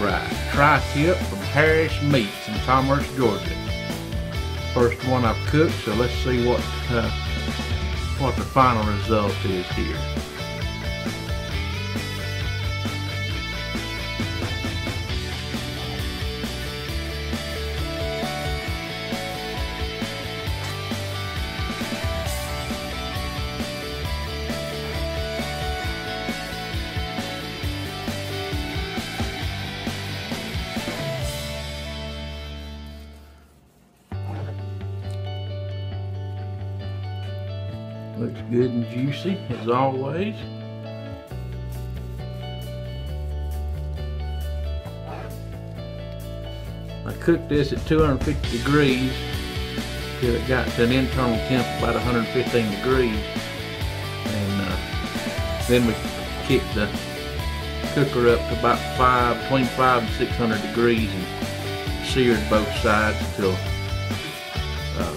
right. Tri-tip from Harris Meats in Commerce, Georgia. First one I've cooked, so let's see what uh, what the final result is here. Looks good and juicy as always. I cooked this at 250 degrees till it got to an internal temp of about 115 degrees. And uh, then we kicked the cooker up to about five, between five and 600 degrees and seared both sides until uh,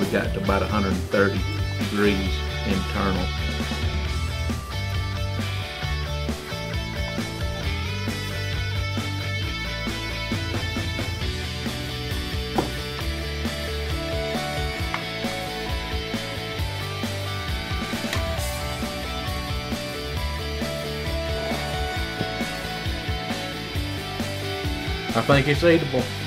we got to about 130 degrees internal. I think it's eatable.